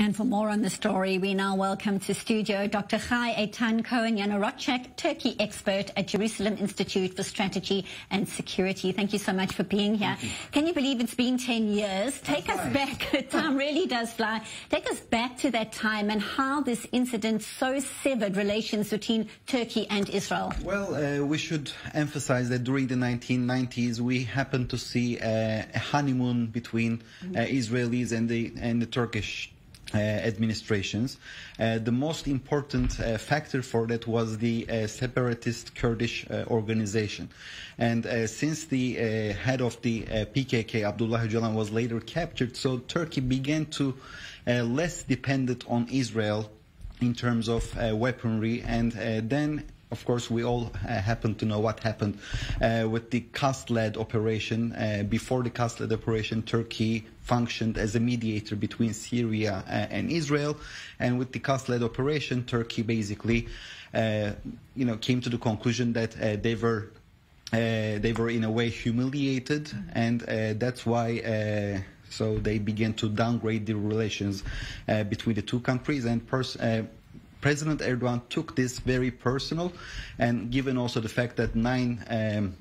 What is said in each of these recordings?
And for more on the story, we now welcome to studio Dr. Hay Eytan Cohen Yanarocak, Turkey expert at Jerusalem Institute for Strategy and Security. Thank you so much for being here. You. Can you believe it's been 10 years? Take That's us right. back. time really does fly. Take us back to that time and how this incident so severed relations between Turkey and Israel. Well, uh, we should emphasize that during the 1990s, we happened to see uh, a honeymoon between uh, Israelis and the, and the Turkish uh, administrations. Uh, the most important uh, factor for that was the uh, separatist Kurdish uh, organization. And uh, since the head of the PKK, Abdullah Öcalan, was later captured, so Turkey began to less dependent on Israel in terms of weaponry and then of course, we all uh, happen to know what happened uh, with the Cast Lead operation. Uh, before the Cast Lead operation, Turkey functioned as a mediator between Syria uh, and Israel, and with the Cast Lead operation, Turkey basically, uh, you know, came to the conclusion that uh, they were they were in a way humiliated, and that's why. so they began to downgrade the relations between the two countries, and President Erdogan took this very personal, and given also the fact that nine um,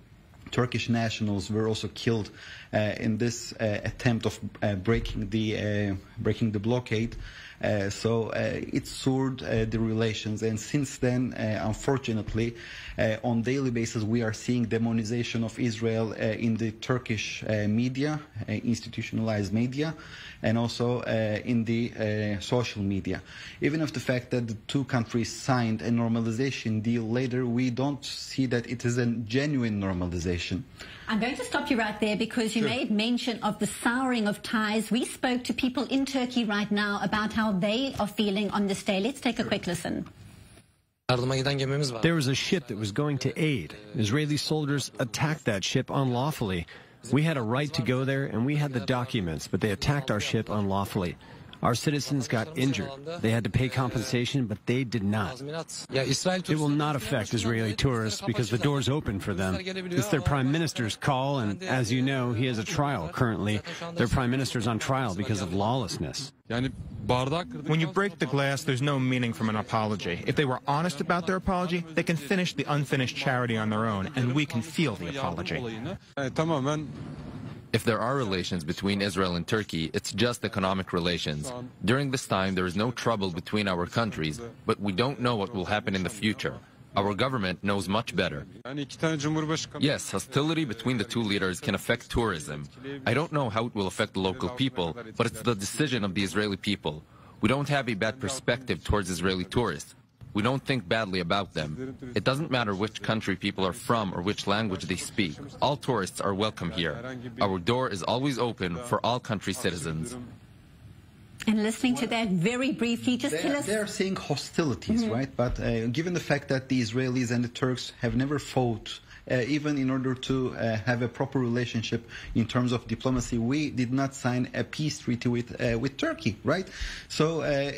Turkish nationals were also killed uh, in this uh, attempt of uh, breaking the uh, breaking the blockade. Uh, so uh, it soured uh, the relations, and since then, uh, unfortunately, uh, on daily basis we are seeing demonization of Israel in the Turkish media, institutionalized media, and also in the social media. Even if the fact that the two countries signed a normalization deal later, we don't see that it is a genuine normalization. I'm going to stop you right there because you sure. made mention of the souring of ties. We spoke to people in Turkey right now about how they are feeling on this day. Let's take a quick listen. There was a ship that was going to aid. Israeli soldiers attacked that ship unlawfully. We had a right to go there and we had the documents, but they attacked our ship unlawfully. Our citizens got injured. They had to pay compensation, but they did not. It will not affect Israeli tourists because the door's open for them. It's their prime minister's call, and as you know, he has a trial currently. Their prime minister's on trial because of lawlessness. When you break the glass, there's no meaning from an apology. If they were honest about their apology, they can finish the unfinished charity on their own, and we can feel the apology. If there are relations between Israel and Turkey, it's just economic relations. During this time, there is no trouble between our countries, but we don't know what will happen in the future. Our government knows much better. Yes, hostility between the two leaders can affect tourism. I don't know how it will affect the local people, but it's the decision of the Israeli people. We don't have a bad perspective towards Israeli tourists. We don't think badly about them. It doesn't matter which country people are from or which language they speak. All tourists are welcome here. Our door is always open for all country citizens. And listening to that very briefly, just they, tell us. They're seeing hostilities, mm -hmm. right? But uh, given the fact that the Israelis and the Turks have never fought uh, even in order to uh, have a proper relationship in terms of diplomacy, we did not sign a peace treaty with uh, with Turkey, right? So. Uh,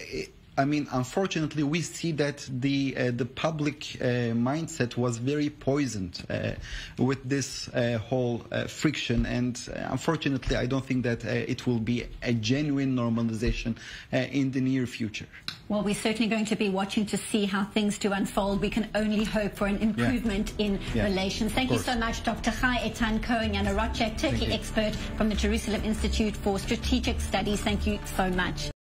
I mean, unfortunately, we see that the uh, the public uh, mindset was very poisoned uh, with this uh, whole uh, friction, and uh, unfortunately, I don't think that it will be a genuine normalization in the near future. Well, we're certainly going to be watching to see how things do unfold. We can only hope for an improvement yeah. in yeah. relations. Thank you so much, Dr. Hay Eytan Cohen Yanarocak, Turkey expert from the Jerusalem Institute for Strategic Studies. Thank you so much.